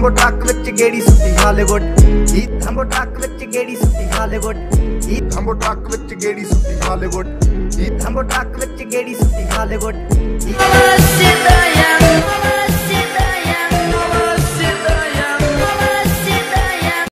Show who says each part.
Speaker 1: ਥੰਬੋ truck ਵਿੱਚ ਗੇੜੀ ਸੁੱਟੀ Hollywood ਹੀ ਥੰਬੋ truck ਵਿੱਚ ਗੇੜੀ ਸੁੱਟੀ ਹਾਲੀਵੁੱਡ ਹੀ ਥੰਬੋ ਟਰੱਕ ਵਿੱਚ ਗੇੜੀ ਸੁੱਟੀ ਹਾਲੀਵੁੱਡ ਹੀ ਥੰਬੋ ਟਰੱਕ ਵਿੱਚ ਗੇੜੀ ਸੁੱਟੀ ਹਾਲੀਵੁੱਡ ਹੀ
Speaker 2: Sit down,